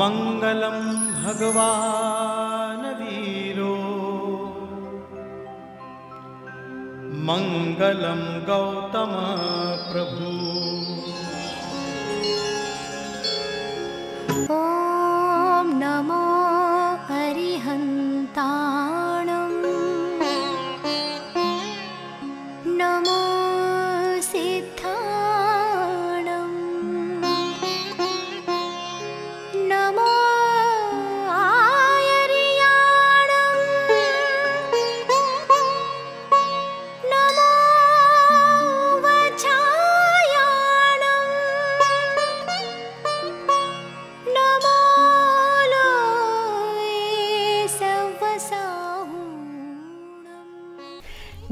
मङ्गलं भगवान् वीरो मङ्गलं गौतम प्रभु। ॐ नमो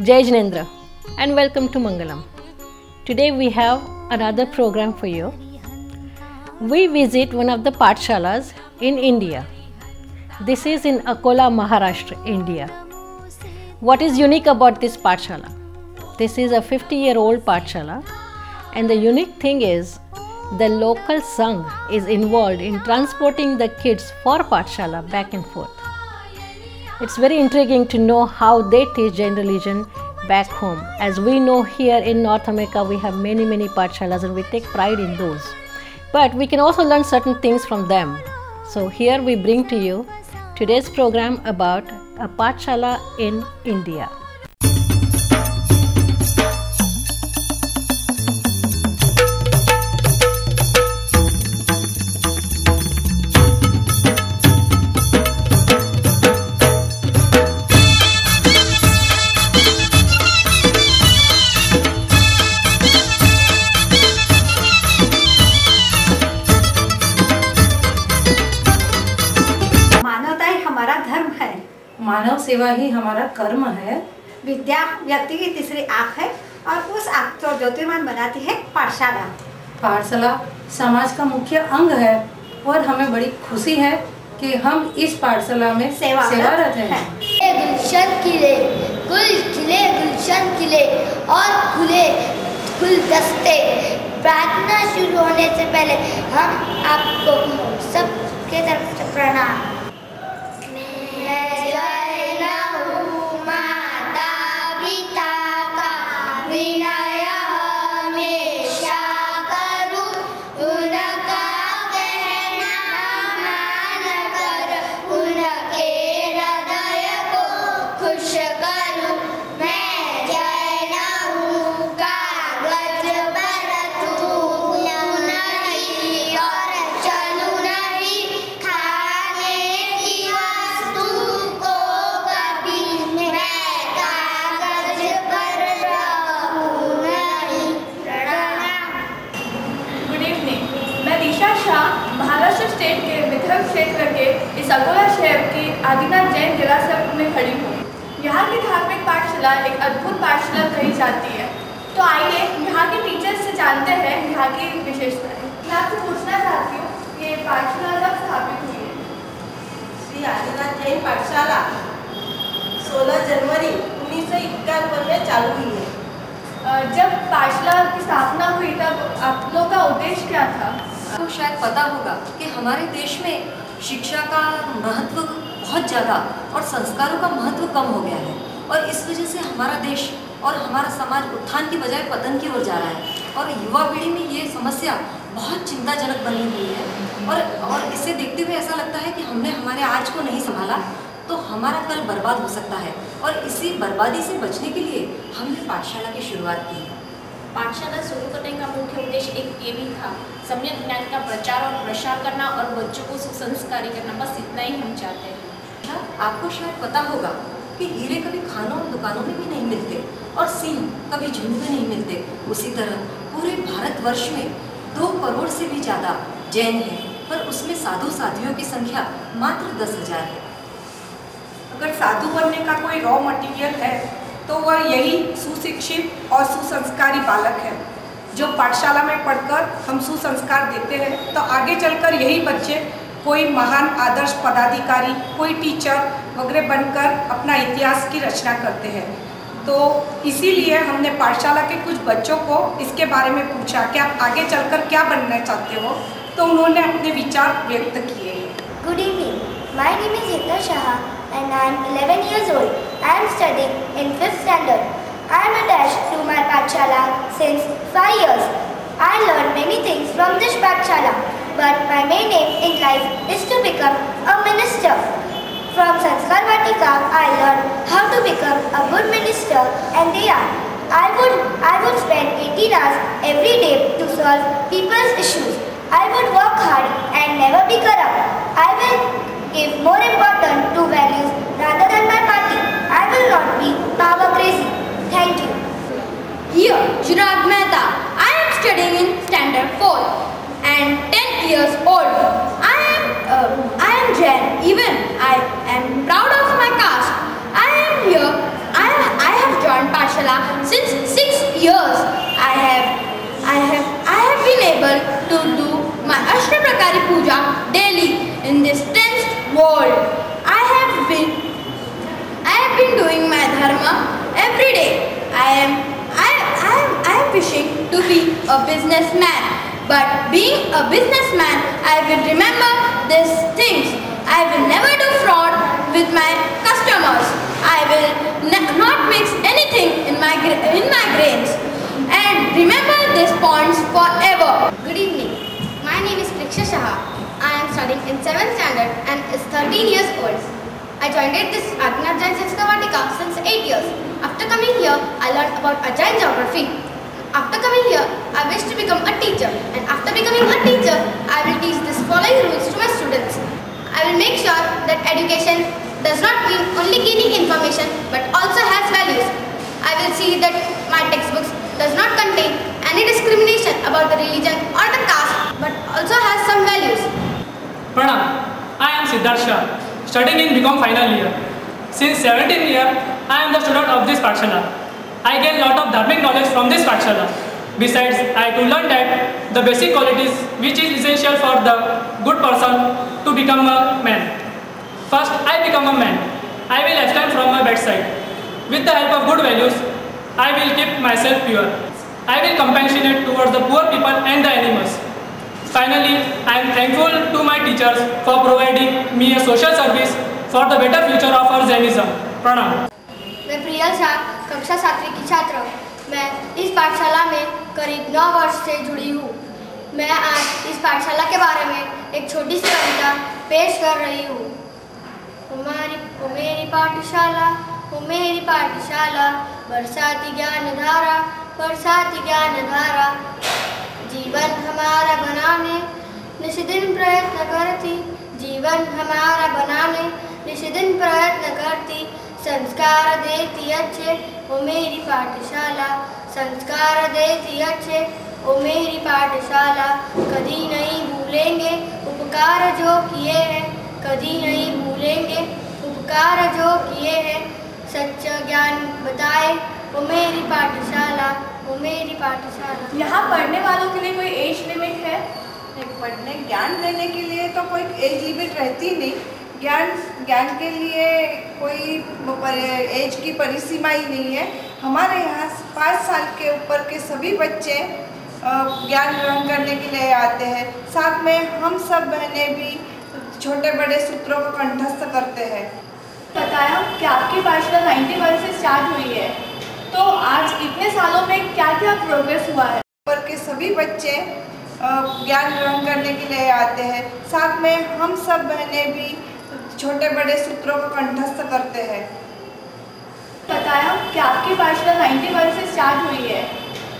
Jai Jinendra and welcome to Mangalam. Today we have another program for you. We visit one of the Patshalas in India. This is in Akola, Maharashtra, India. What is unique about this Patshala? This is a 50 year old Patshala, and the unique thing is the local Sangh is involved in transporting the kids for Patshala back and forth. It's very intriguing to know how they teach Jain religion back home. As we know here in North America, we have many, many Patshalas and we take pride in those. But we can also learn certain things from them. So here we bring to you today's program about a Patshala in India. सेवा ही हमारा कर्म है। विद्या व्यक्ति की तीसरी आँख है और उस आँख को ज्योतिर्मान बनाती है पाठशाला। पाठशाला समाज का मुख्य अंग है और हमें बड़ी खुशी है कि हम इस पाठशाला में सेवारत सेवारत हैं। हैं। गुलशन खिले गुल खिले गुलशन खिले और खुले गुलदस्ते प्रार्थना शुरू होने से पहले हम आपको सबके तरफ़ से प्रणाम। के इस अकोला शहर की आदिनाथ जैन जिला संघ में खड़ी हूँ। यहाँ की धार्मिक पाठशाला एक अद्भुत पाठशाला कही जाती है। तो आइए यहाँ के टीचर्स से जानते हैं यहाँ की विशेषताएँ। मैं आपसे पूछना चाहती हूँ ये पाठशाला कब स्थापित हुई है? श्री आदिनाथ जैन पाठशाला 16 जनवरी उन्नीस सौ इक्यावन में चालू हुई है। जब पाठशाला की स्थापना हुई तब आप लोग का उद्देश्य क्या था? आपको शायद पता होगा कि हमारे देश में शिक्षा का महत्व बहुत ज़्यादा और संस्कारों का महत्व कम हो गया है। और इस वजह से हमारा देश और हमारा समाज उत्थान की बजाय पतन की ओर जा रहा है। और युवा पीढ़ी में ये समस्या बहुत चिंताजनक बनी हुई है। और और इसे देखते हुए ऐसा लगता है कि हमने हमारे आज को नहीं संभाला तो हमारा कल बर्बाद हो सकता है। और इसी बर्बादी से बचने के लिए हमने पाठशाला की शुरुआत की है। पाठशाला शुरू करने का मुख्य उद्देश्य एक ये भी था, सम्यक ज्ञान का प्रचार और प्रसार करना और बच्चों को सुसंस्कारी करना, बस इतना ही हम चाहते हैं। आपको शायद पता होगा कि हीरे कभी खानों और दुकानों में भी नहीं मिलते और सिंह कभी झुंड में नहीं मिलते। उसी तरह पूरे भारतवर्ष में दो करोड़ से भी ज़्यादा जैन हैं, पर उसमें साधु साधियों की संख्या मात्र दस हज़ार है। अगर साधु बनने का कोई रॉ मटेरियल है तो वह यही सुशिक्षित और सुसंस्कारी बालक है जो पाठशाला में पढ़कर हम सुसंस्कार देते हैं तो आगे चलकर यही बच्चे कोई महान आदर्श पदाधिकारी, कोई टीचर वगैरह बनकर अपना इतिहास की रचना करते हैं तो इसीलिए हमने पाठशाला के कुछ बच्चों को इसके बारे में पूछा, कि आप आगे चलकर क्या बनना चाहते हो तो उन्होंने अपने विचार व्यक्त किए evening. My name is Hita Shah and I am 11 years old. I am studying in 5th standard. I am attached to my Pathshala since 5 years. I learned many things from this Pathshala, but my main aim in life is to become a minister. From Sanskar Vatika, I learned how to become a good minister and they are. I would, I would spend 18 hours every day to solve people's issues. I would work hard and never be corrupt. I will give more importance to values rather than my party. I will not be power crazy. Thank you. Here, Chirag Mehta. I am studying in standard 4 and 10 years old. I am uh, I am Jain. Even I am proud of my caste. I am here. I I have joined Pashala since 6 years. I have I have I have been able to do my Ashtaprakari Puja daily in this tense world. I have been I have been doing my dharma every day. I am I, I, am, I am wishing to be a businessman. But being a businessman, I will remember these things. I will never do fraud with my customers. I will ne- not mix anything in my gra- grains. And remember these points forever. Good evening. My name is Priksha Shah. I am studying in 7th standard and is 13 years old. I joined this Agna Jain Sanskar since 8 years. After coming here, I learned about Ajay geography. After coming here, I wish to become a teacher. And after becoming a teacher, I will teach this following rules to my students. I will make sure that education does not mean only gaining information but also has values. I will see that my textbooks does not contain any discrimination about the religion or the caste but also has some values. Pranam, I am Siddharth Shah, studying in BCom final year. Since 17 years, I am the student of this Pathshala. I gain lot of dharmic knowledge from this Pathshala. Besides, I to learn that the basic qualities which is essential for the good person to become a man. First, I become a man. I will abstain from my bedside. With the help of good values, I will keep myself pure. I will compassionate towards the poor people and the animals. Finally, I am thankful to my teachers for providing me a social service for the better future of our Jainism. Pranam. मैं प्रियल शाह कक्षा सातवीं की छात्र हूँ मैं इस पाठशाला में करीब नौ वर्ष से जुड़ी हूँ मैं आज इस पाठशाला के बारे में एक छोटी सी कविता पेश कर रही हूँ हमारी मेरी पाठशाला ओ मेरी पाठशाला, बरसाती ज्ञान धारा बरसाती ज्ञान धारा जीवन हमारा बनाने, निष्दिन प्रयत्न करती। जीवन हमारा बनाने, निष्दिन प्रयत्न करती। संस्कार देती अच्छे, ओ मेरी पाठशाला। संस्कार देती अच्छे, ओ मेरी पाठशाला। कभी नहीं भूलेंगे, उपकार जो किए हैं। कभी नहीं भूलेंगे, उपकार जो किए हैं। सच्चा ज्ञान बताए ओ मेरी पाठशाला, वो मेरी पाठशाला। यहाँ पढ़ने वालों के लिए कोई एज लिमिट है? पढ़ने, ज्ञान लेने के लिए तो कोई एज लिमिट रहती नहीं। ज्ञान ज्ञान के लिए कोई एज की परिसीमा ही नहीं है। हमारे यहाँ पाँच साल के ऊपर के सभी बच्चे ज्ञान ग्रहण करने के लिए आते हैं। साथ में हम सब बहनें भी छोटे बड़े सूत्रों को कंठस्थ करते हैं। बताया कि आपकी पाठशाला नाइन्टी वन से स्टार्ट हुई है। तो आज इतने सालों में क्या क्या प्रोग्रेस हुआ है? ऊपर के सभी बच्चे ज्ञान ग्रहण करने के लिए आते हैं। साथ में हम सब बहनें भी छोटे बड़े सूत्रों को कंठस्थ करते हैं। बताया कि आपकी पाठशाला नाइन्टी वन से स्टार्ट हुई है।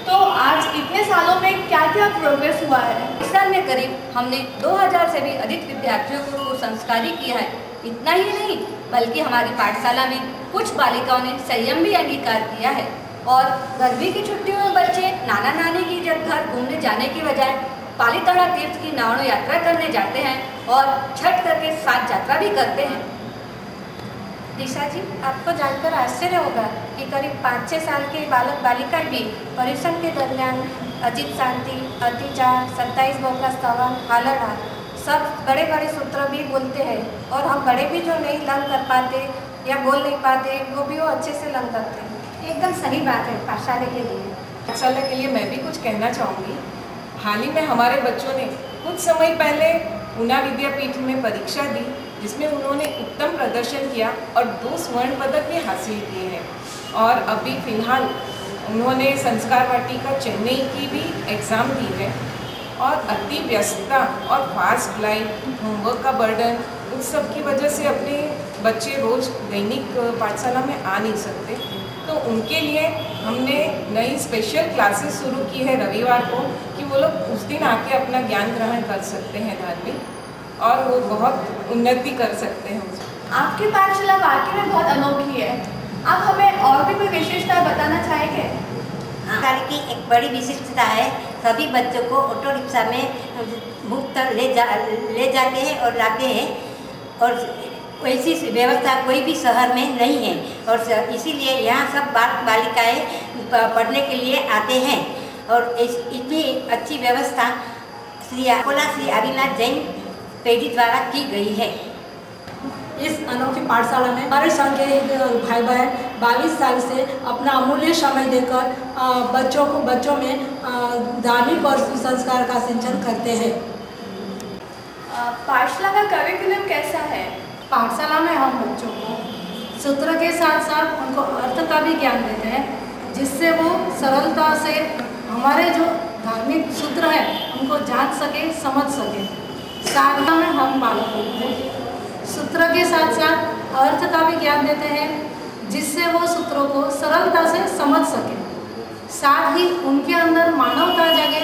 तो आज इतने सालों में क्या क्या प्रोग्रेस हुआ है? इस साल में करीब हमने 2000 से भी अधिक विद्यार्थियों को संस्कारी किया है। इतना ही नहीं बल्कि हमारी पाठशाला में कुछ बालिकाओं ने संयम भी अंगीकार किया है और गर्मी की छुट्टियों में बच्चे नाना नानी की जब घर घूमने जाने की बजाय पालीताड़ा तीर्थ की नावड़ो यात्रा करने जाते हैं और छठ करके साथ यात्रा भी करते हैं। दिशा जी, आपको जानकर आश्चर्य होगा कि करीब पाँच छः साल के बालक बालिकाएँ भी परिश्रम के दरमियान अजित शांति अतिचार सत्ताईस का स्तवन हालरहार सब बड़े बड़े सूत्र भी बोलते हैं और हम बड़े भी जो नहीं लंग कर पाते या बोल नहीं पाते वो भी वो अच्छे से लंग करते हैं। एकदम सही बात है पाठशाला के लिए। पाठशाला के लिए मैं भी कुछ कहना चाहूँगी। हाल ही में हमारे बच्चों ने कुछ समय पहले ऊना विद्यापीठ में परीक्षा दी जिसमें उन्होंने उत्तम प्रदर्शन किया और दो स्वर्ण पदक भी हासिल किए हैं। और अभी फ़िलहाल उन्होंने संस्कार वाटिका चेन्नई की भी एग्ज़ाम दी है। और अति व्यस्तता और फास्ट लाइफ होमवर्क का बर्डन उस सब की वजह से अपने बच्चे रोज़ दैनिक पाठशाला में आ नहीं सकते। तो उनके लिए हमने नई स्पेशल क्लासेस शुरू की है रविवार को कि वो लोग उस दिन आके अपना ज्ञान ग्रहण कर सकते हैं धार्मिक और वो बहुत उन्नति कर सकते हैं आपकी पाठशाला वाकई में बहुत अनोखी है। आप हमें और भी कोई विशेषता बताना चाहेंगे? कार की एक बड़ी विशिष्टता है सभी बच्चों को ऑटो रिक्शा में मुफ़्त ले जा, ले जाते हैं और लाते हैं। और ऐसी व्यवस्था कोई भी शहर में नहीं है। और इसीलिए यहाँ सब बाल बालिकाएँ पढ़ने के लिए आते हैं। और इतनी अच्छी व्यवस्था श्री अकोला श्री आदिनाथ जैन पेढ़ी द्वारा की गई है। इस अनोखी पाठशाला में हमारे संघ के भाई बहन बाईस साल से अपना अमूल्य समय देकर बच्चों को बच्चों में धार्मिक और सुसंस्कार का सिंचन करते हैं। पाठशाला का करिकुलम कैसा है? पाठशाला में हम बच्चों को सूत्र के साथ साथ उनको अर्थ का भी ज्ञान देते हैं जिससे वो सरलता से हमारे जो धार्मिक सूत्र है उनको जान सके समझ सके। साधना में हम बालकों को सूत्र के साथ साथ अर्थ का भी ज्ञान देते हैं, जिससे वो सूत्रों को सरलता से समझ सके। साथ ही उनके अंदर मानवता जगे,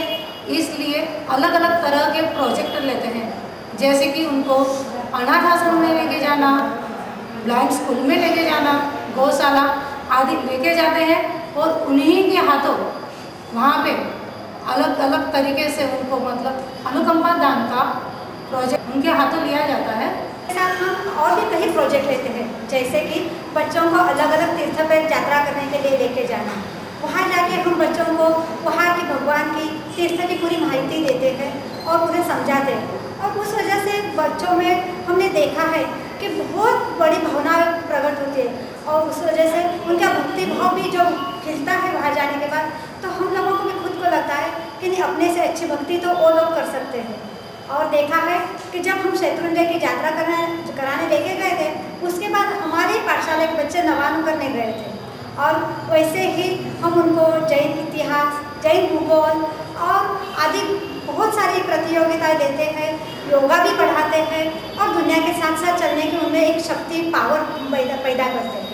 इसलिए अलग अलग तरह के प्रोजेक्ट लेते हैं। जैसे कि उनको अनाथ आश्रम में लेके जाना ब्लाइंड स्कूल में लेके जाना, गौशाला आदि लेके जाते हैं और उन्हीं के हाथों वहाँ पे अलग अलग तरीके से उनको मतलब अनुकंपा दान का प्रोजेक्ट उनके हाथों लिया जाता है। साथ हम और भी कई प्रोजेक्ट लेते हैं, जैसे कि बच्चों को अलग अलग तीर्थ पर यात्रा करने के लिए लेके जाना। वहाँ जाके हम बच्चों को वहाँ के भगवान की तीर्थ की पूरी माहिती देते हैं और उन्हें समझाते हैं। और उस वजह से बच्चों में हमने देखा है कि बहुत बड़ी भावना प्रकट होती है और उस वजह से उनका भक्ति भाव भी जो खिलता है वहाँ जाने के बाद तो हम लोगों को भी खुद को लगता है कि नहीं, अपने से अच्छी भक्ति तो वो लोग कर सकते हैं। और देखा है कि जब हम शत्रुंजय की यात्रा करने, कराने लेके गए थे, उसके बाद हमारे पाठशाला के बच्चे नवानु करने गए थे। और वैसे ही हम उनको जैन इतिहास, जैन भूगोल और आदि बहुत सारी प्रतियोगिताएँ देते हैं, योगा भी पढ़ाते हैं और दुनिया के साथ साथ चलने की उनमें एक शक्ति पावर पैदा पैदा करते हैं।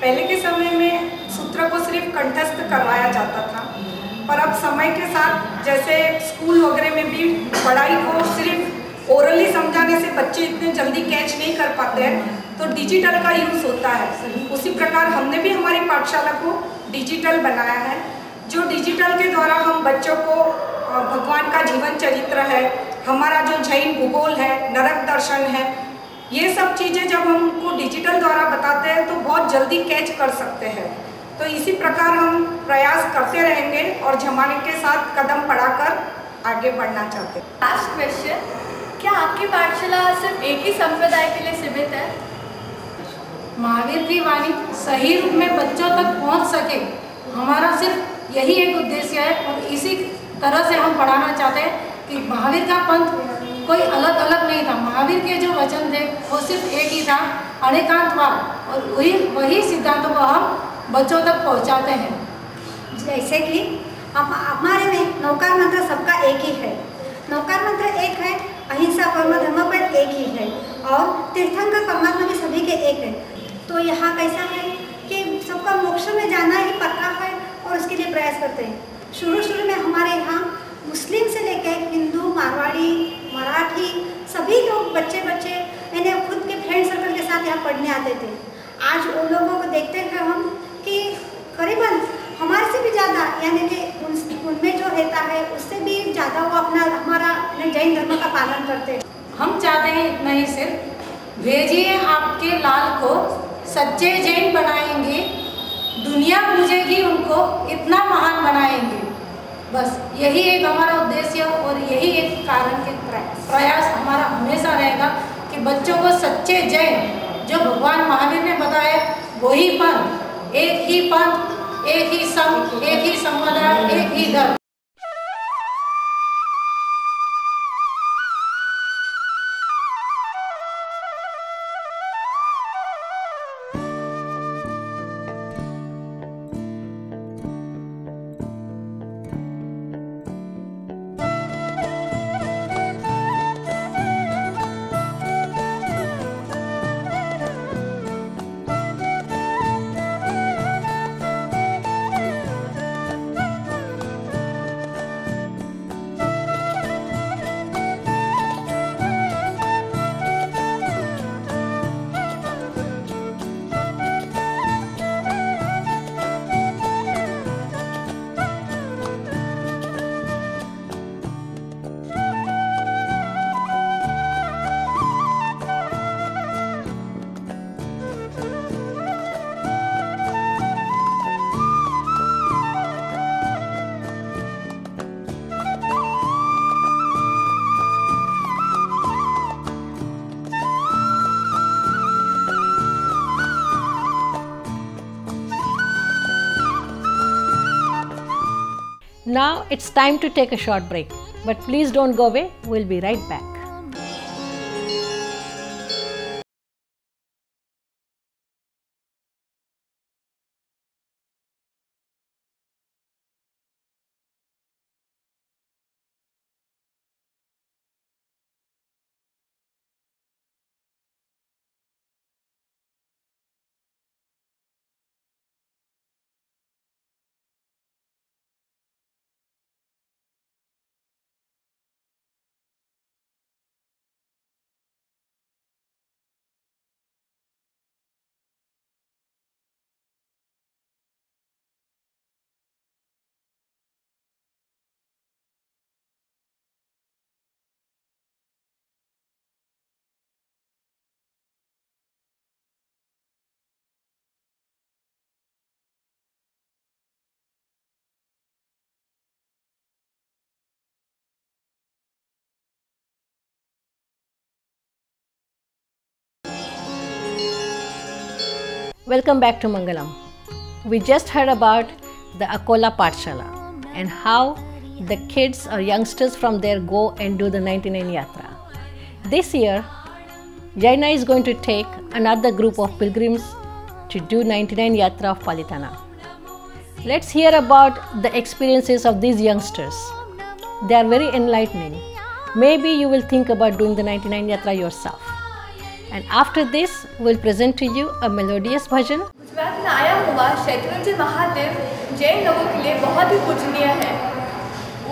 पहले के समय में सूत्र को सिर्फ़ कंठस्थ करवाया जाता था। पर अब समय के साथ जैसे स्कूल वगैरह में भी पढ़ाई को सिर्फ़ ओरली समझाने से बच्चे इतने जल्दी कैच नहीं कर पाते हैं तो डिजिटल का यूज़ होता है। उसी प्रकार हमने भी हमारी पाठशाला को डिजिटल बनाया है। जो डिजिटल के द्वारा हम बच्चों को भगवान का जीवन चरित्र है, हमारा जो जैन भूगोल है, नरक दर्शन है, ये सब चीज़ें जब हम उनको डिजिटल द्वारा बताते हैं तो बहुत जल्दी कैच कर सकते हैं। तो इसी प्रकार हम प्रयास करते रहेंगे और जमाने के साथ कदम बढ़ाकर आगे बढ़ना चाहते हैं। लास्ट क्वेश्चन क्या आपकी पाठशाला सिर्फ़ एक ही संप्रदाय के लिए सीमित है? महावीर की वाणी सही रूप में बच्चों तक पहुँच सके हमारा सिर्फ़ यही एक उद्देश्य है और इसी तरह से हम पढ़ाना चाहते हैं कि महावीर का पंथ कोई अलग अलग नहीं था। महावीर के जो वचन थे वो सिर्फ़ एक ही था अनेकांतवाद और वही वही सिद्धांतों को हम बच्चों तक पहुंचाते हैं। जैसे कि हम, हमारे में नौकार मंत्र सबका एक ही है। नौकार मंत्र एक है, अहिंसा परम धर्म पर एक ही है और तीर्थंकर, परमात्मा भी सभी के एक है। तो यहाँ कैसा है कि सबका मोक्ष में जाना ही पक्का है और उसके लिए प्रयास करते हैं। शुरू शुरू में हमारे यहाँ मुस्लिम से लेकर हिंदू, मारवाड़ी, मराठी सभी लोग बच्चे बच्चे मैंने खुद के फ्रेंड सर्कल के साथ यहाँ पढ़ने आते थे। आज उन लोगों को देखते हैं हम कि करीबन हमारे से भी ज़्यादा, यानी कि उन उनमें जो रहता है, उससे भी ज़्यादा वो अपना, हमारा, अपने जैन धर्म का पालन करते हैं। हम चाहते हैं इतना ही सिर्फ़, भेजिए आपके लाल को, सच्चे जैन बनाएँगे, दुनिया पूजेगी उनको, इतना महान बनाएँगे। बस, यही एक हमारा उद्देश्य और यही एक कारण के प्रयास हमारा हमेशा रहेगा कि बच्चों को सच्चे जैन, जो भगवान महावीर ने बताया, वही पंथ एक ही पंथ एक ही संघ एक ही संप्रदाय एक ही धर्म। Now it's time to take a short break, but please don't go away, we'll be right back. Welcome back to Mangalam. We just heard about the Akola Patshala and how the kids or youngsters from there go and do the 99 Yatra. This year, Jaina is going to take another group of pilgrims to do 99 Yatra of Palitana. Let's hear about the experiences of these youngsters. They are very enlightening. Maybe you will think about doing the 99 Yatra yourself. And after this, we'll present to you a melodious bhajan. Gujarat में आया हुआ शैत्रुंजय महादेव जैन लोगों के लिए बहुत ही पूजनीय है।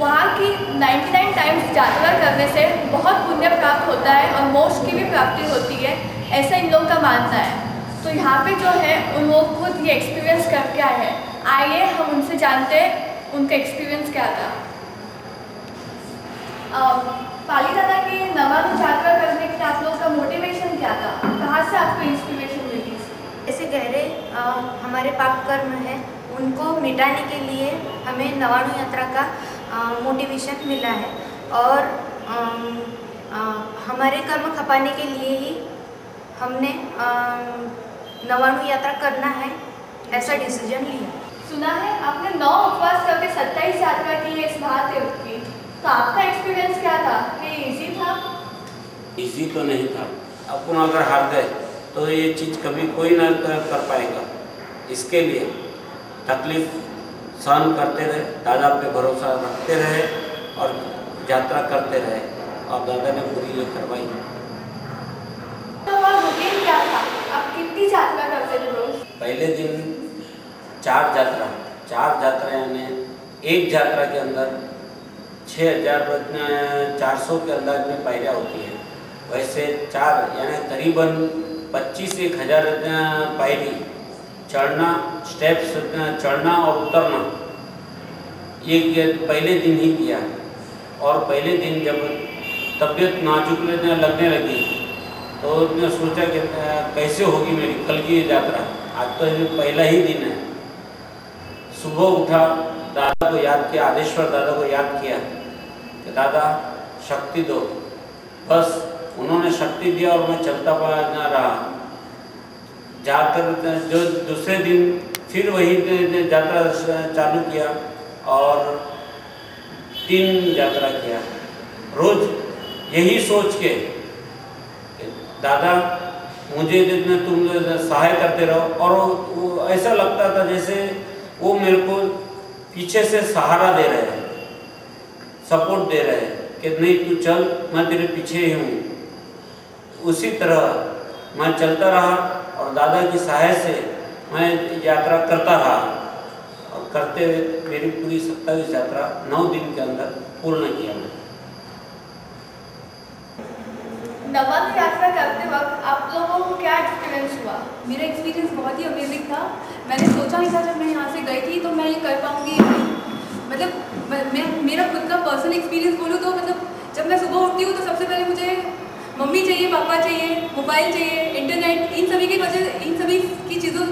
वहाँ की 99 टाइम्स यात्रा करने से बहुत पुण्य प्राप्त होता है और मोक्ष की भी प्राप्ति होती है ऐसा इन लोगों का मानना है। तो यहाँ पे जो है उन लोग खुद ये एक्सपीरियंस करके आए हैं। आइए हम उनसे जानते हैं उनका एक्सपीरियंस क्या था। पाली दादा की नवान यात्रा करने के लिए आप लोगों का मोटिवेशन क्या था कहाँ से आपको इंस्पिरेशन मिली ऐसे गहरे अ, हमारे पाप कर्म हैं उनको मिटाने के लिए हमें नवाणु यात्रा का मोटिवेशन मिला है। और अम, अ, हमारे कर्म खपाने के लिए ही हमने नवाणु यात्रा करना है ऐसा डिसीज़न लिया। सुना है आपने नौ उपवास करके सत्ताईस यात्रा की है इस महादेव की। तो आपका एक्सपीरियंस क्या था? कि इजी था? इजी तो नहीं था। अपन अगर हार गए तो ये चीज़ कभी कोई ना कर पाएगा। इसके लिए तकलीफ़ सहन करते रहे दादा पे भरोसा रखते रहे और यात्रा करते रहे। और दादा ने पूरी ये करवाई। तो पहले दिन चार यात्रा। चार यात्रा यानी एक यात्रा के अंदर छः हज़ार चार सौ के अंदाज में पायरिया होती है। वैसे चार यानी करीबन पच्चीस एक हज़ार पायरी चढ़ना स्टेप्स चढ़ना और उतरना, ये पहले दिन ही किया। और पहले दिन जब तबीयत नाजुक लगने लगी तो उसने सोचा कि कैसे होगी मेरी कल की यात्रा? आज तो पहला ही दिन है। सुबह उठा, दादा को याद किया, आदेश्वर दादा को याद किया कि, दादा, शक्ति दो। बस उन्होंने शक्ति दिया और मैं चलता पड़ा रहा। जाकर जो दूसरे दिन फिर वही यात्रा चालू किया और तीन यात्रा किया। रोज यही सोच के दादा, मुझे जितने तुम सहाय करते रहो। और ऐसा लगता था जैसे वो मेरे को पीछे से सहारा दे रहे हैं, सपोर्ट दे रहे हैं कि, नहीं, तू चल, मैं तेरे पीछे ही हूँ। उसी तरह मैं चलता रहा। और दादा की सहाय से मैं यात्रा करता रहा। और करते हुए मेरी पूरी सत्ताईस यात्रा नौ दिन के अंदर पूर्ण किया मैं नवान यात्रा करते वक्त आप लोगों को क्या एक्सपीरियंस हुआ? मेरा एक्सपीरियंस बहुत ही अमेजिंग था। मैंने सोचा नहीं था जब मैं यहाँ से गई थी तो मैं ये कर पाऊँगी मतलब मैं- मेरा खुद का पर्सनल एक्सपीरियंस बोलूँ तो मतलब जब मैं सुबह उठती हूँ तो सबसे पहले मुझे मम्मी चाहिए, पापा चाहिए, मोबाइल चाहिए इंटरनेट इन सभी की वजह, इन सभी की चीज़ों,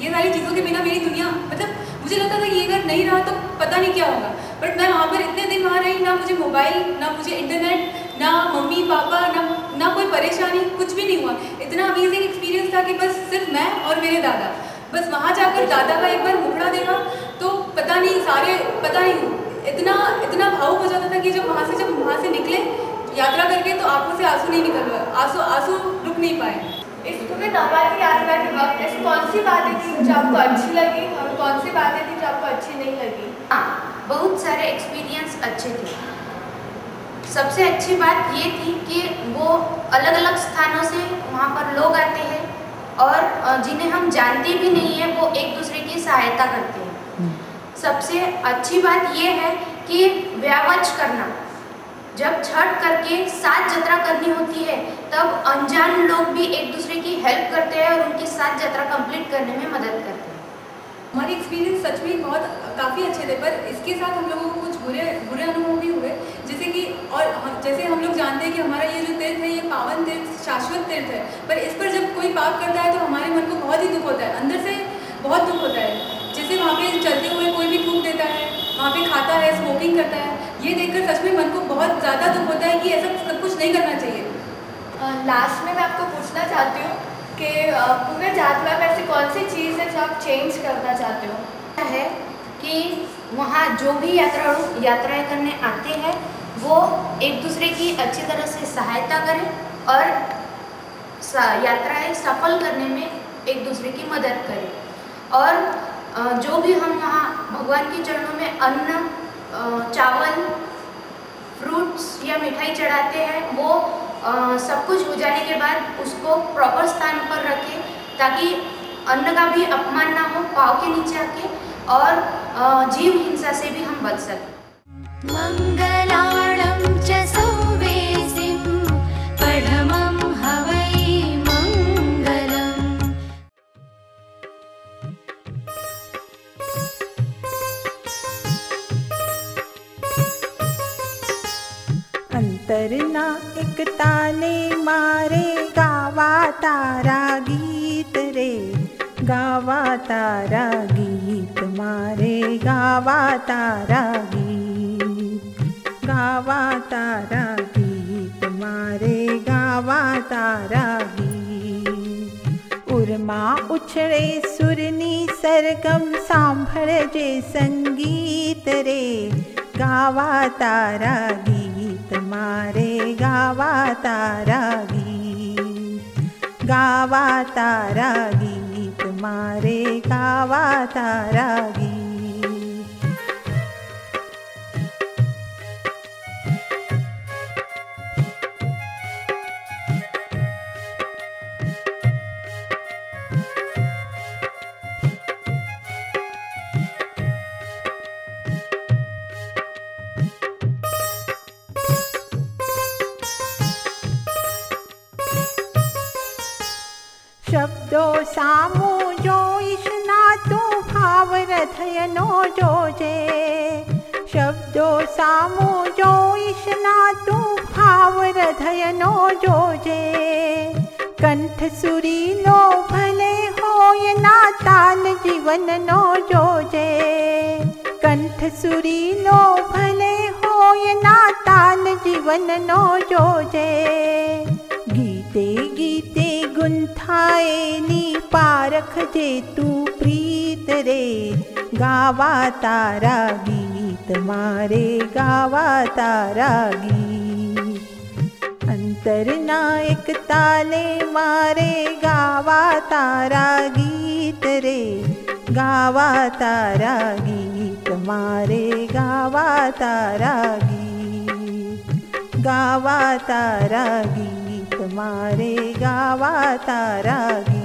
ये सारी चीज़ों के बिना मेरी दुनिया मतलब मुझे लगता था कि ये अगर नहीं रहा तो पता नहीं क्या होगा। बट मैं वहाँ पर इतने दिन वहाँ रही, ना मुझे मोबाइल, ना मुझे इंटरनेट ना मम्मी, पापा, ना ना कोई परेशानी, कुछ भी नहीं हुआ। इतना अमेजिंग एक्सपीरियंस था कि बस सिर्फ़ मैं और मेरे दादा। बस वहाँ जाकर दादा का एक बार मुखड़ा देखा तो पता नहीं सारे, पता नहीं, इतना इतना भावुक हो जाता था कि जब वहाँ से, जब वहाँ से निकले यात्रा करके तो आँखों से आँसू नहीं निकल पाए आँसू आँसू रुक नहीं पाए। इस तुम्हें नेपाल की यात्रा के वक्त ऐसी कौन सी बातें थी जो आपको अच्छी लगी और कौन सी बातें थी जो आपको अच्छी नहीं लगी? हाँ बहुत सारे एक्सपीरियंस अच्छे थे। सबसे अच्छी बात ये थी कि वो अलग अलग स्थानों से वहाँ पर लोग आते हैं और जिन्हें हम जानते भी नहीं हैं वो एक दूसरे की सहायता करते हैं। सबसे अच्छी बात ये है कि व्यावच करना। जब छठ करके साथ यात्रा करनी होती है, तब अनजान लोग भी एक दूसरे की हेल्प करते हैं और उनकी साथ यात्रा कंप्लीट करने में मदद करते हैं। हमारे एक्सपीरियंस सच में बहुत, काफ़ी अच्छे थे, पर इसके साथ हम लोगों को कुछ बुरे बुरे अनुभव भी हुए। जैसे कि, और हम- जैसे हम लोग जानते हैं कि हमारा ये जो तीर्थ है, ये पावन तीर्थ, शाश्वत तीर्थ है, पर इस पर जब कोई पाप करता है तो हमारे मन को बहुत ही दुख होता है, अंदर से बहुत दुख होता है। जैसे वहाँ पे चलते हुए कोई भी थूक देता है, वहाँ पे खाता है स्मोकिंग करता है ये देखकर सच में मन को बहुत ज़्यादा दुख होता है कि ऐसा सब कुछ नहीं करना चाहिए। लास्ट में मैं आपको पूछना चाहती हूँ कि पूरे यात्रा में ऐसी कौन सी चीज़ है जो आप चेंज करना चाहते हो? है कि वहाँ जो भी यात्रालु यात्राएँ करने आते हैं वो एक दूसरे की अच्छी तरह से सहायता करें और सा- यात्राएँ सफल करने में एक दूसरे की मदद करें। और जो भी हम वहाँ भगवान के चरणों में अन्न चावल फ्रूट्स या मिठाई चढ़ाते हैं, वो सब कुछ हो जाने के बाद उसको प्रॉपर स्थान पर रखें, ताकि अन्न का भी अपमान ना हो, पाव के नीचे आके, और जीव हिंसा से भी हम बच सकें। मङ्गलाणं तारा गीत मारे गावा तारा गीत। गावा तारा गीत मारे गावा तारा गीत। उर्मा उछड़े सुरनी सरगम, सांभर जे संगीत रे। गावा तारा गीत मारे गावा तारा गीत। गावा तारा गीत मारेगा वा तारा गीत य जोजे। शब्दो सा इशनाय नो जीवन नो जोजे। कण्ठसुरीलो भले होय नाताल जीवन नो जोजे। गीते गीते गुन्थायनि पारख जे पारखे प्रीत रे। गावा तारा गीत, मारे गावा तारा गीत। अंतर नायक ताले मारे गावा तारा गीत रे। गावा तारा गीत, मारे गावा तारा गीत। गावा तारा गीत, मारे गावा तारा गीत।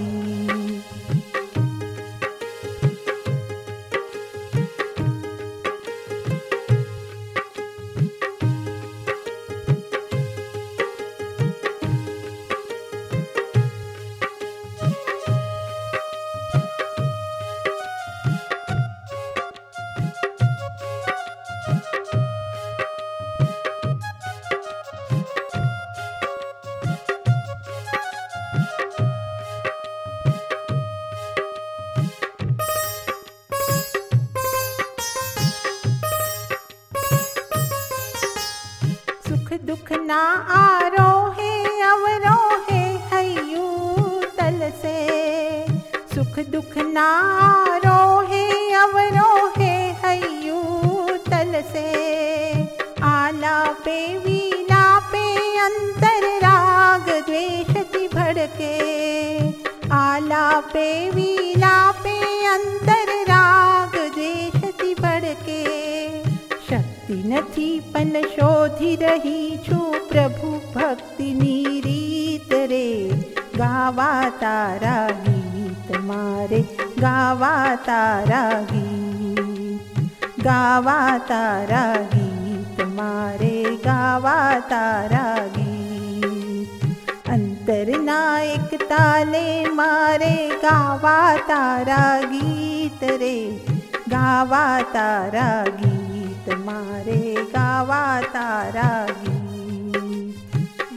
भक्तिनित रे। गावा तारा गीत मारे। गावा तारा गीत। गावा तारा गीत मारे। गावा तारा गीत। अन्तर्नायक ताले मारे। गावा तारा गीत रे। गावा तारा गीत मारे। गावा तारा गीत।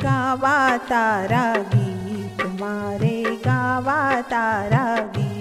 गावा तारा गीत मारे गावा तारा गीत।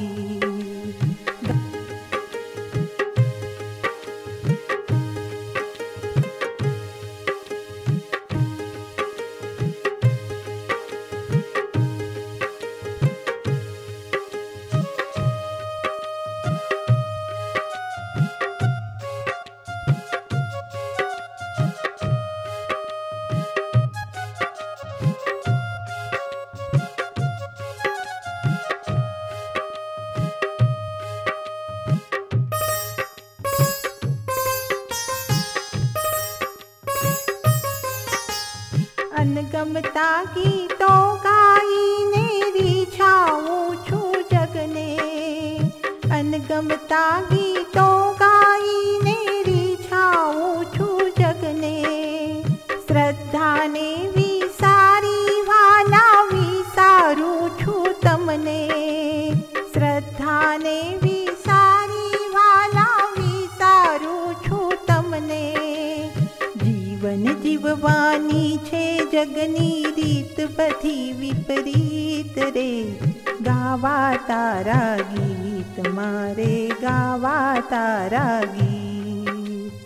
ગાવા તારા ગીત મારે ગાવા તારા ગીત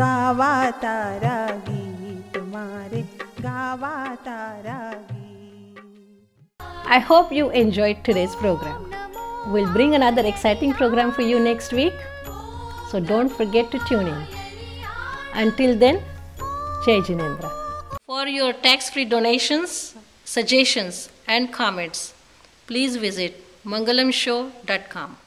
ગાવા તારા ગીત મારે ગાવા તારા I hope you enjoyed today's program. We'll bring another exciting program for you next week, so don't forget to tune in. Until then, Jai Jinendra. For your tax free donations, suggestions, and comments, please visit mangalamshow.com.